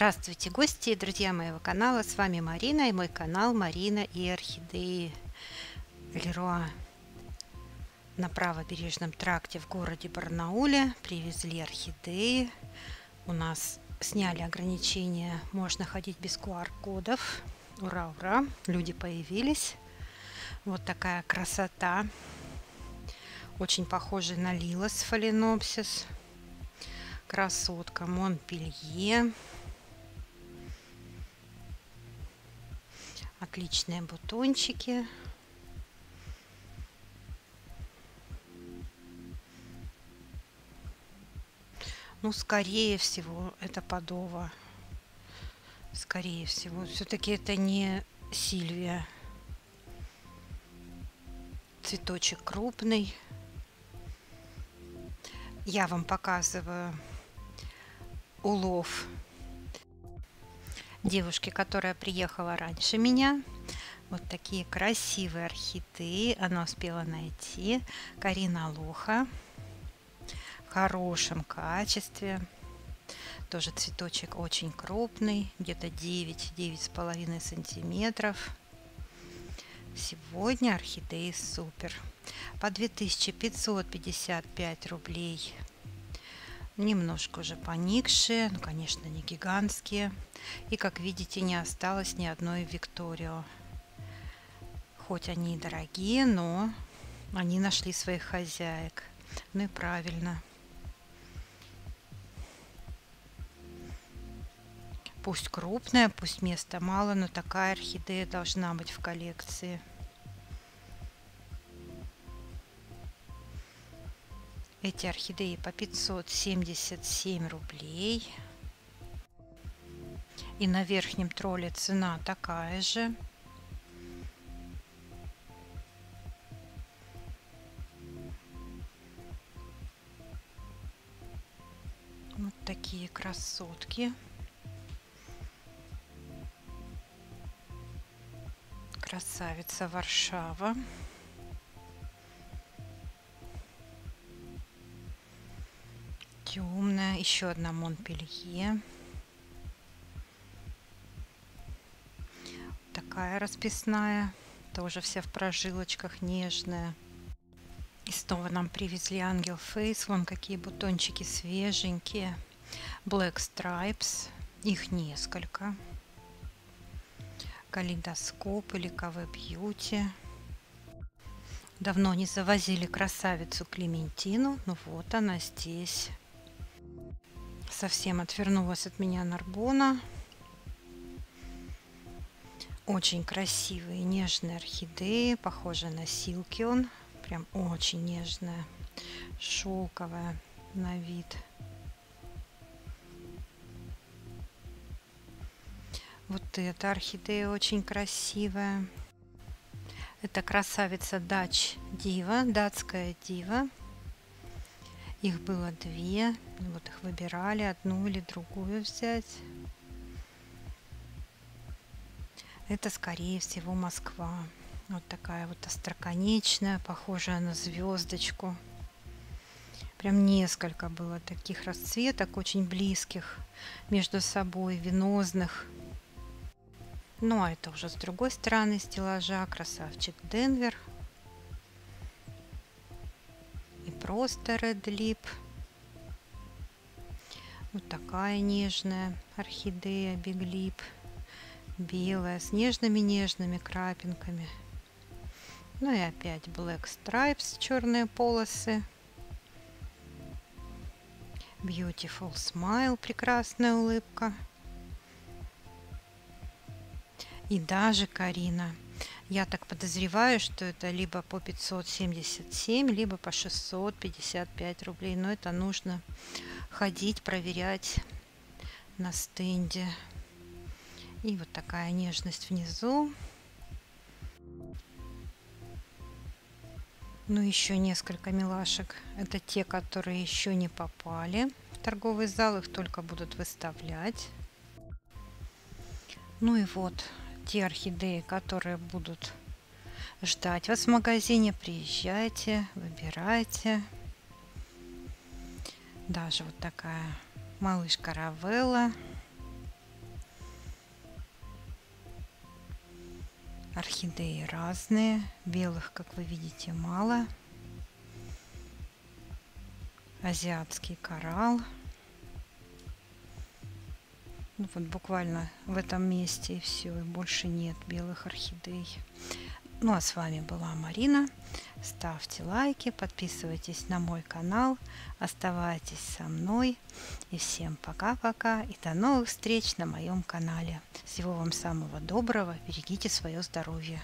Здравствуйте, гости и друзья моего канала. С вами Марина и мой канал Марина и Орхидеи Леруа. На правобережном тракте в городе Барнауле привезли орхидеи. У нас сняли ограничения, можно ходить без QR-кодов. Ура, ура, люди появились. Вот такая красота. Очень похожий на лилос фаленопсис. Красотка Монпелье. Отличные бутончики. Ну, скорее всего, это подова. Скорее всего. Все-таки это не Сильвия. Цветочек крупный. Я вам показываю улов девушки, которая приехала раньше меня. Вот такие красивые орхидеи она успела найти. Карина Лоха в хорошем качестве. Тоже цветочек очень крупный, где-то 9-9,5 сантиметров. Сегодня орхидеи супер. По 2555 рублей немножко уже поникшие, ну, конечно, не гигантские. И, как видите, не осталось ни одной Викторио. Хоть они и дорогие, но они нашли своих хозяек. Ну и правильно. Пусть крупная, пусть места мало, но такая орхидея должна быть в коллекции. Эти орхидеи по 577 рублей. И на верхнем тролле цена такая же. Вот такие красотки. Красавица Варшава. Темная. Еще одна Монпелье. Такая расписная. Тоже вся в прожилочках, нежная. И снова нам привезли Ангел Фейс. Вон какие бутончики свеженькие. Black Stripes. Их несколько. Калейдоскоп или КВ Бьюти. Давно не завозили красавицу Клементину. Ну вот она здесь совсем отвернулась от меня Нарбона. Очень красивые нежные орхидеи, похожие на силкион. Прям очень нежная, шелковая на вид. Вот эта орхидея очень красивая. Это красавица Дач Дива, датская дива. Их было две. Вот их выбирали, одну или другую взять. Это, скорее всего, Москва. Вот такая вот остроконечная, похожая на звездочку. Прям несколько было таких расцветок, очень близких между собой, венозных. Ну, а это уже с другой стороны стеллажа. Красавчик Денвер просто Red Lip. Вот такая нежная орхидея Lip. Белая, с нежными-нежными крапинками. Ну и опять Black Stripes, черные полосы. Beautiful Smile, прекрасная улыбка. И даже Карина я так подозреваю, что это либо по 577, либо по 655 рублей. Но это нужно ходить, проверять на стенде. И вот такая нежность внизу. Ну, еще несколько милашек. Это те, которые еще не попали в торговый зал. Их только будут выставлять. Ну и вот те орхидеи, которые будут ждать вас в магазине. Приезжайте, выбирайте. Даже вот такая малышка Равелла. Орхидеи разные, белых, как вы видите, мало. Азиатский коралл. Ну, вот буквально в этом месте и все, и больше нет белых орхидей. Ну а с вами была Марина. Ставьте лайки, подписывайтесь на мой канал, оставайтесь со мной. И всем пока-пока и до новых встреч на моем канале. Всего вам самого доброго, берегите свое здоровье.